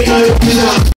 Get out of